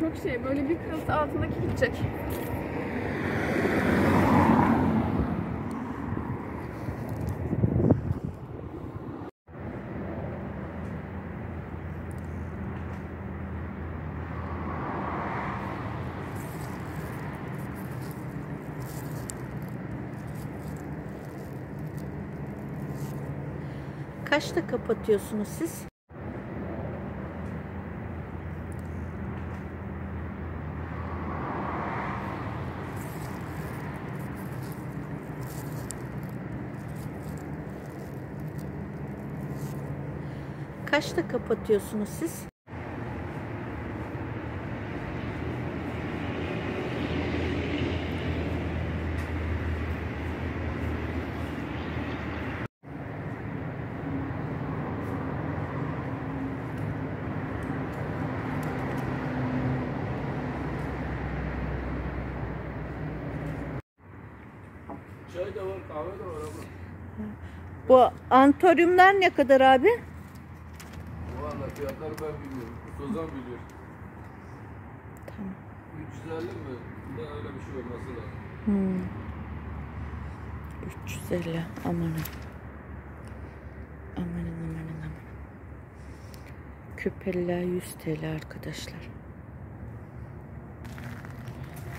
çok şey böyle bir kırılsa altındaki gidecek. Kaçta kapatıyorsunuz siz? Kaçta kapatıyorsunuz siz? Çay da var, kahve de var abla. Bu antoryumlar ne kadar abi? Fiyatları ben bilmiyorum. Sozan biliyor. Tamam. 350 mi? De öyle bir şey olması lazım. Hmm. 350 amanın. Amanın amanın amanın. Küpeller 100 TL arkadaşlar.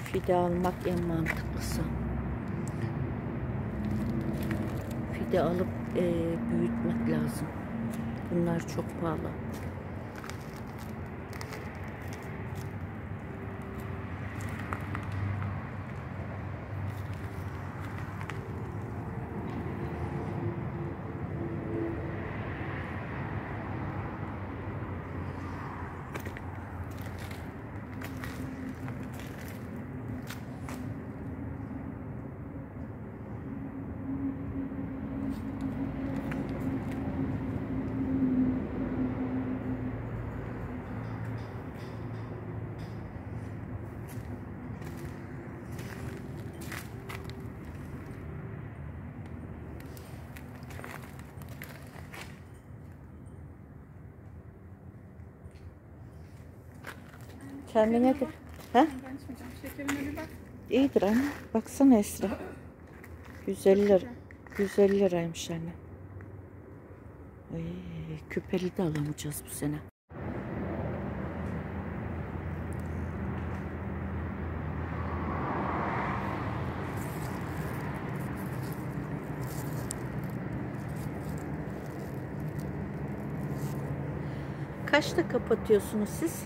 Fide almak en mantıklısı. Fide alıp e, büyütmek lazım. Bunlar çok pahalı. Kendine de... Ha? Şekerine bir bak. İyidir anne. Baksana Esra. 150 lira. 150 liraymış anne. Ay, küpeli de alamayacağız bu sene. Kaçta kapatıyorsunuz siz?